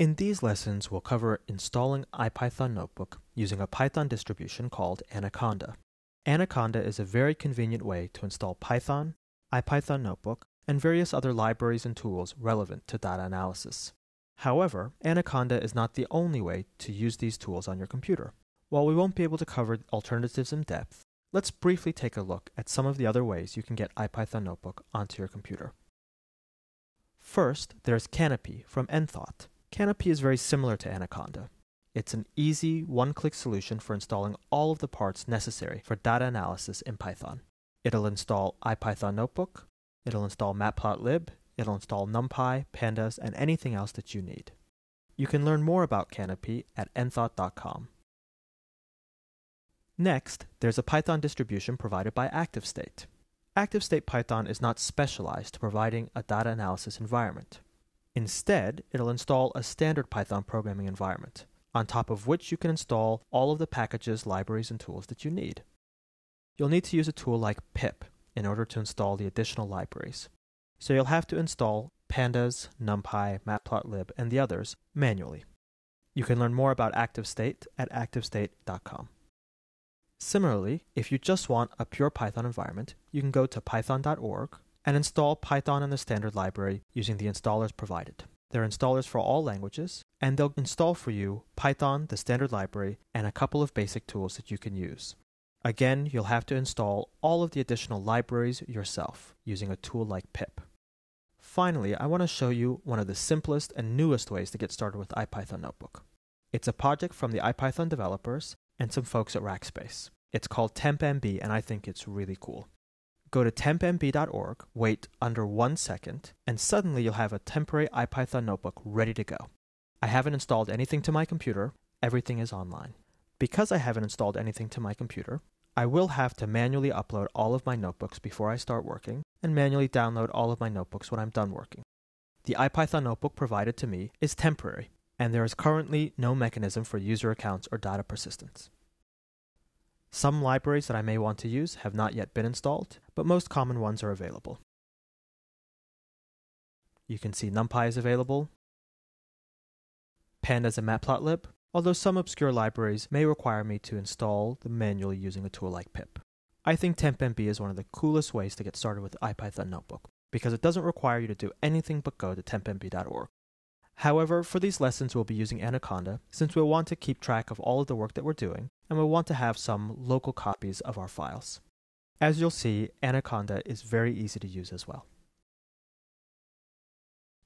In these lessons, we'll cover installing IPython Notebook using a Python distribution called Anaconda. Anaconda is a very convenient way to install Python, IPython Notebook, and various other libraries and tools relevant to data analysis. However, Anaconda is not the only way to use these tools on your computer. While we won't be able to cover alternatives in depth, let's briefly take a look at some of the other ways you can get IPython Notebook onto your computer. First, there's Canopy from Enthought. Canopy is very similar to Anaconda. It's an easy, one click solution for installing all of the parts necessary for data analysis in Python. It'll install IPython Notebook, it'll install Matplotlib, it'll install NumPy, Pandas, and anything else that you need. You can learn more about Canopy at enthought.com. Next, there's a Python distribution provided by ActiveState. ActiveState Python is not specialized to providing a data analysis environment. Instead, it'll install a standard Python programming environment, on top of which you can install all of the packages, libraries, and tools that you need. You'll need to use a tool like pip in order to install the additional libraries. So you'll have to install pandas, numpy, matplotlib, and the others manually. You can learn more about ActiveState at activestate.com. Similarly, if you just want a pure Python environment, you can go to python.org and install Python in the standard library using the installers provided. There are installers for all languages, and they'll install for you Python, the standard library, and a couple of basic tools that you can use. Again, you'll have to install all of the additional libraries yourself using a tool like pip. Finally, I want to show you one of the simplest and newest ways to get started with IPython Notebook. It's a project from the IPython developers and some folks at Rackspace. It's called tmpnb, and I think it's really cool. Go to tmpnb.org, wait under one second, and suddenly you'll have a temporary IPython notebook ready to go. I haven't installed anything to my computer, everything is online. Because I haven't installed anything to my computer, I will have to manually upload all of my notebooks before I start working, and manually download all of my notebooks when I'm done working. The IPython notebook provided to me is temporary, and there is currently no mechanism for user accounts or data persistence. Some libraries that I may want to use have not yet been installed, but most common ones are available. You can see NumPy is available, Pandas and Matplotlib, although some obscure libraries may require me to install them manually using a tool like pip. I think tmpnb is one of the coolest ways to get started with IPython Notebook, because it doesn't require you to do anything but go to tmpnb.org. However, for these lessons, we'll be using Anaconda since we'll want to keep track of all of the work that we're doing, and we'll want to have some local copies of our files. As you'll see, Anaconda is very easy to use as well.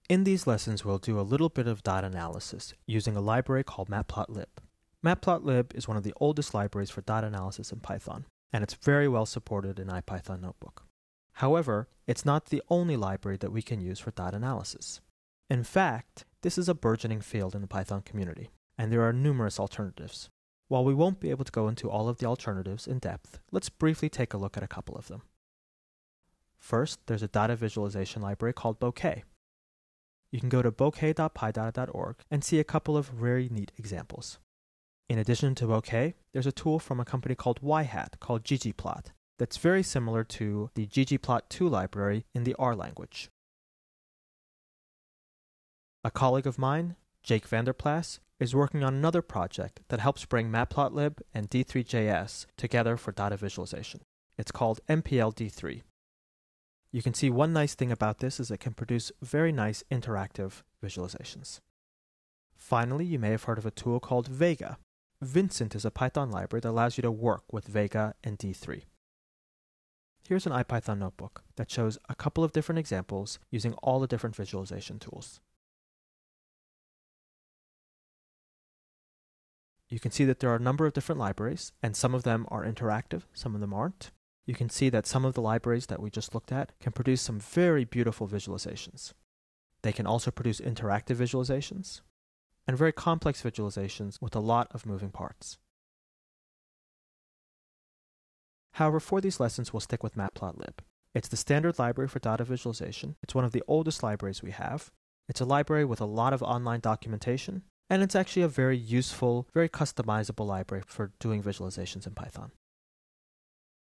In these lessons, we'll do a little bit of data analysis using a library called Matplotlib. Matplotlib is one of the oldest libraries for data analysis in Python, and it's very well supported in IPython Notebook. However, it's not the only library that we can use for data analysis. In fact, this is a burgeoning field in the Python community, and there are numerous alternatives. While we won't be able to go into all of the alternatives in depth, let's briefly take a look at a couple of them. First, there's a data visualization library called Bokeh. You can go to bokeh.pydata.org and see a couple of very neat examples. In addition to Bokeh, there's a tool from a company called Yhat called ggplot that's very similar to the ggplot2 library in the R language. A colleague of mine, Jake Vanderplas, is working on another project that helps bring Matplotlib and D3JS together for data visualization. It's called MPL-D3. You can see one nice thing about this is it can produce very nice interactive visualizations. Finally, you may have heard of a tool called Vega. Vincent is a Python library that allows you to work with Vega and D3. Here's an IPython notebook that shows a couple of different examples using all the different visualization tools. You can see that there are a number of different libraries, and some of them are interactive, some of them aren't. You can see that some of the libraries that we just looked at can produce some very beautiful visualizations. They can also produce interactive visualizations and very complex visualizations with a lot of moving parts. However, for these lessons, we'll stick with Matplotlib. It's the standard library for data visualization. It's one of the oldest libraries we have. It's a library with a lot of online documentation and it's actually a very useful, very customizable library for doing visualizations in Python.